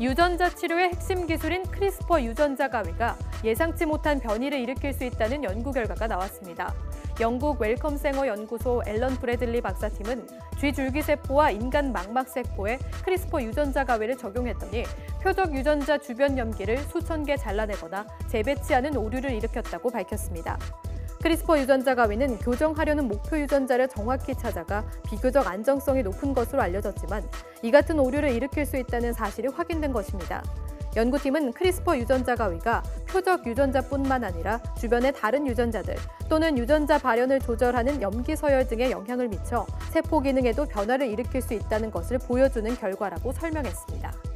유전자 치료의 핵심 기술인 크리스퍼 유전자 가위가 예상치 못한 변이를 일으킬 수 있다는 연구 결과가 나왔습니다. 영국 웰컴생어 연구소 앨런 브래들리 박사팀은 쥐 줄기세포와 인간 망막세포에 크리스퍼 유전자 가위를 적용했더니 표적 유전자 주변 염기를 수천 개 잘라내거나 재배치하는 오류를 일으켰다고 밝혔습니다. 크리스퍼 유전자 가위는 교정하려는 목표 유전자를 정확히 찾아가 비교적 안정성이 높은 것으로 알려졌지만 이 같은 오류를 일으킬 수 있다는 사실이 확인된 것입니다. 연구팀은 크리스퍼 유전자 가위가 표적 유전자뿐만 아니라 주변의 다른 유전자들 또는 유전자 발현을 조절하는 염기 서열 등에 영향을 미쳐 세포 기능에도 변화를 일으킬 수 있다는 것을 보여주는 결과라고 설명했습니다.